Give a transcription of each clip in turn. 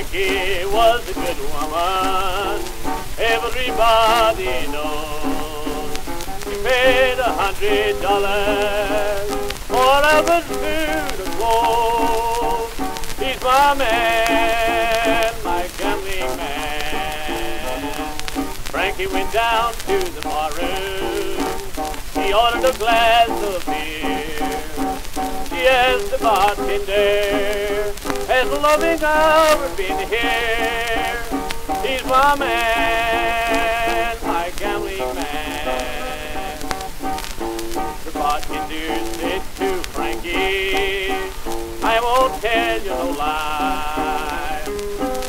Frankie was a good woman. Everybody knows. He paid a hundred dollars for food and clothes. He's my man, my gambling man. Frankie went down to the barroom. He ordered a glass of beer. He asked the bartender, a loving hour been here? He's my man, my gambling man. The bartender said to Frankie, I won't tell you no lie.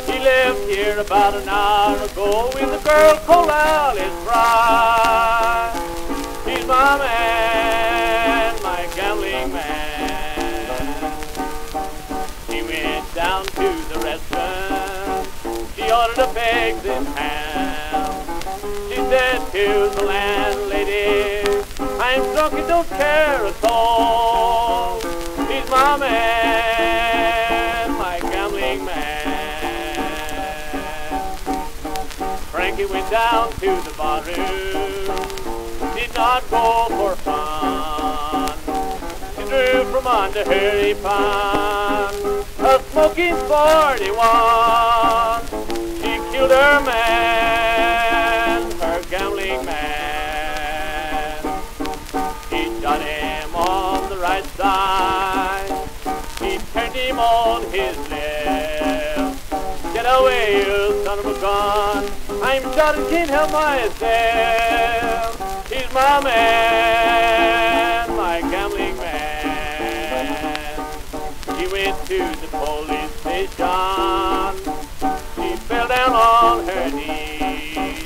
He left here about an hour ago with a girl called Alice Fry. Down to the restaurant. She ordered a eggs and ham. She said to the landlady, I'm drunk and don't care at all. He's my man, my gambling man. Frankie went down to the bar barroom. Did not go for fun. From under her apron a smoking 41. She killed her man, her gambling man. He shot him on the right side. He turned him on his left. Get away, you son of a gun. I'm shot and can't help myself. He's my man, to the police station. She fell down on her knees.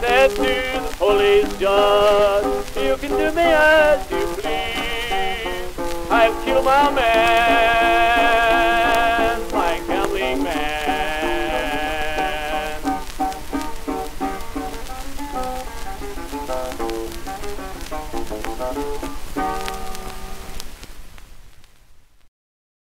Said to the police judge, you can do me as you please. I've killed my man, my gambling man.